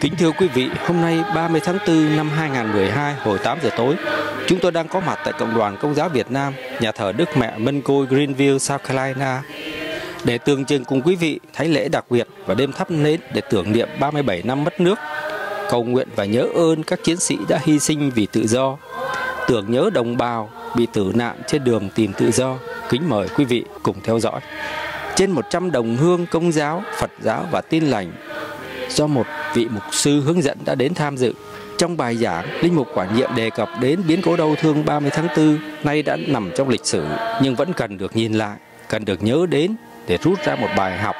Kính thưa quý vị, hôm nay 30 tháng 4 năm 2012 hồi 8 giờ tối, chúng tôi đang có mặt tại Cộng đoàn Công giáo Việt Nam, nhà thờ Đức Mẹ Mân Côi Greenville, South Carolina, để tường trình cùng quý vị thấy lễ đặc biệt và đêm thắp nến để tưởng niệm 37 năm mất nước, cầu nguyện và nhớ ơn các chiến sĩ đã hy sinh vì tự do, tưởng nhớ đồng bào bị tử nạn trên đường tìm tự do. Kính mời quý vị cùng theo dõi. Trên 100 đồng hương công giáo, Phật giáo và tin lành do một vị mục sư hướng dẫn đã đến tham dự. Trong bài giảng, Linh mục quản nhiệm đề cập đến biến cố đau thương 30 tháng 4 nay đã nằm trong lịch sử nhưng vẫn cần được nhìn lại, cần được nhớ đến để rút ra một bài học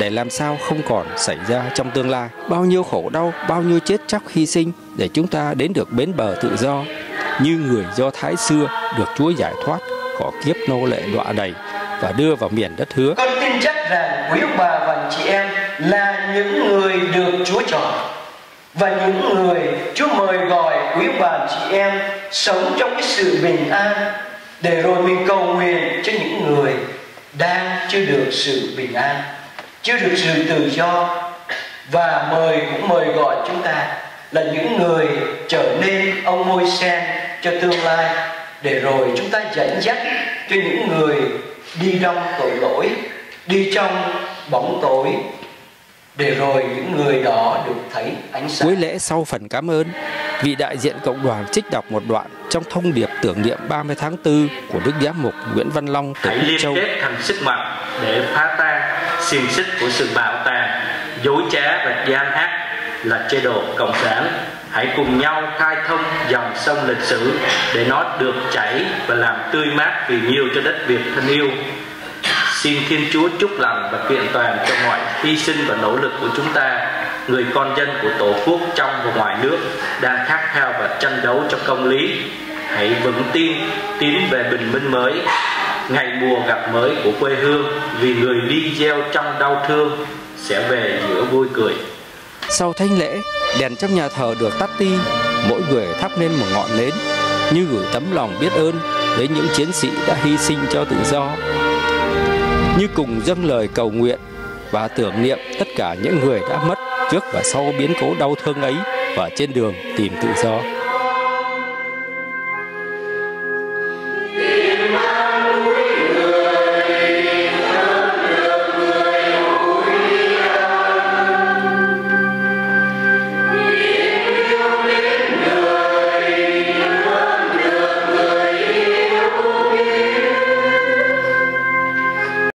để làm sao không còn xảy ra trong tương lai. Bao nhiêu khổ đau, bao nhiêu chết chóc hy sinh để chúng ta đến được bến bờ tự do như người Do Thái xưa được Chúa giải thoát khỏi kiếp nô lệ đọa đầy và đưa vào miền đất hứa. Con tin chắc rằng quý ông bà và chị em là những người được Chúa chọn và những người Chúa mời gọi quý bà chị em sống trong cái sự bình an để rồi mình cầu nguyện cho những người đang chưa được sự bình an, chưa được sự tự do và mời cũng mời gọi chúng ta là những người trở nên ông môi sen cho tương lai để rồi chúng ta dẫn dắt cho những người đi trong tội lỗi đi trong bóng tối để rồi những người đó được thấy ánh sáng. Cuối lễ sau phần cảm ơn, vị đại diện cộng đoàn trích đọc một đoạn trong thông điệp tưởng niệm 30 tháng 4 của Đức Giám mục Nguyễn Văn Long từ Hãy liên Châu. kết thành sức mạnh để phá tan xiềng xích của sự bạo tàn, dối trá và gian ác là chế độ cộng sản hãy cùng nhau khai thông dòng sông lịch sử để nó được chảy và làm tươi mát vì nhiều cho đất Việt thân yêu xin Thiên Chúa chúc lành và kiện toàn cho mọi hy sinh và nỗ lực của chúng ta người con dân của Tổ quốc trong và ngoài nước đang khát khao và tranh đấu cho công lý. Hãy vững tin tiến về bình minh mới. Ngày mùa gặp mới của quê hương vì người đi gieo trong đau thương sẽ về giữa vui cười. Sau thánh lễ, đèn trong nhà thờ được tắt đi, mỗi người thắp lên một ngọn nến, như gửi tấm lòng biết ơn đến những chiến sĩ đã hy sinh cho tự do. Như cùng dâng lời cầu nguyện và tưởng niệm tất cả những người đã mất trước và sau biến cố đau thương ấy, và trên đường tìm tự do.